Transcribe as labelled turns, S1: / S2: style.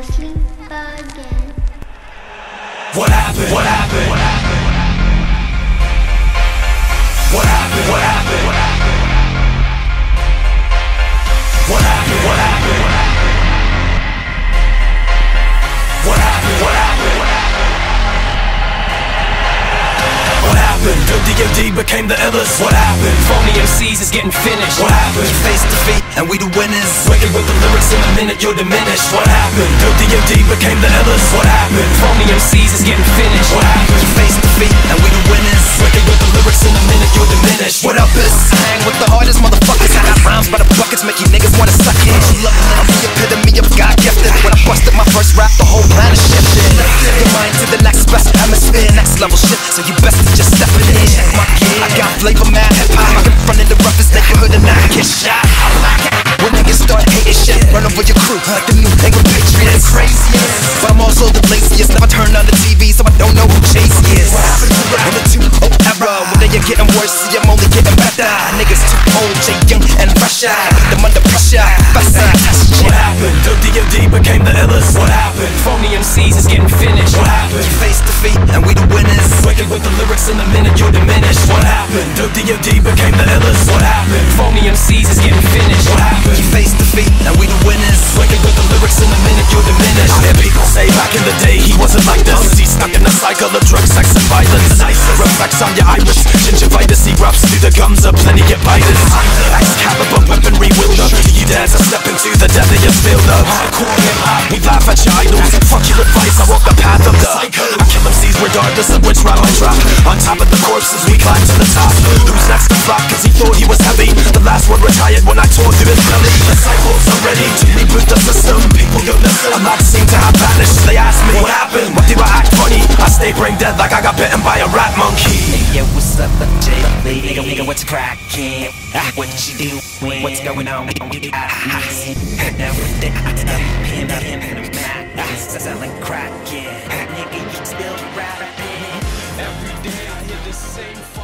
S1: asleep again. What happened? What happened? What happened? What happened? What happened? What happened? What happened? What happened? Became the illest. What happened?
S2: Phony MCs is getting finished.
S1: What happened?
S3: Face defeat, and we the winners.
S1: Wicked with the lyrics in a minute, you're diminished. What happened? The DOD became the illest. What happened?
S2: Phony MCs is getting finished.
S1: What happened?
S3: Face defeat, and we the winners.
S1: Wicked with the lyrics in a minute, you're diminished.
S3: What up, is? Hang with the hardest motherfuckers. I got rhymes by the buckets, make you niggas wanna suck it. love I'm the epitome of God gifted. When I busted my first rap, the whole planet shifted. Your mind to the next best hemisphere, next level shit. So you best to just step it in. Check my gear. I got flavor, mad hip hop. I can front in the roughest neighborhood and I get shot. When niggas start hating shit, run over your crew like the new nigga Patriots. Craziest, but I'm also the laziest. Never turn on the TV, so I don't know who Chase is. In the 2 era, when they are getting worse, see I'm only getting better. Niggas too old, Jay Young and fresher. Them under pressure, faster.
S1: What happened? The DOD became the illest. What happened?
S2: Phony MCs is getting finished.
S1: What happened?
S3: Face defeat, and we the winners.
S1: The DOD became the illest. What happened?
S2: Phony MCs is getting finished.
S1: What happened?
S3: You face defeat, now we the winners.
S1: Wicked with the lyrics in a minute, you're diminished. I hear people say back in the day he wasn't like this. He's stuck in a cycle of drugs, sex, and violence. ISIS Reflects on your iris. Gingivitis, erupts through the gums of plenty of biters. Excalibur weaponry wielder. Do you dare to step into the death of your fielder? Hardcore hip hop, we laugh at your idols. Fuck your advice, I walk the path of the cause he thought he was heavy. The last one retired when I tore through his belly. The cycles are ready to reboot the system. People go listen, a lot seem to have vanished. They ask me, what happened? What did I act funny? I stay brain dead like I got bitten by a rat monkey.
S4: Hey yo, what's up, I'm Jay Nigga, nigga, what's crackin'? Ah, what you doing? What's going on? I'm pinned, I'm pinned, I'm back Selling crack, yeah Nigga, you still rapping. Every day I hear the same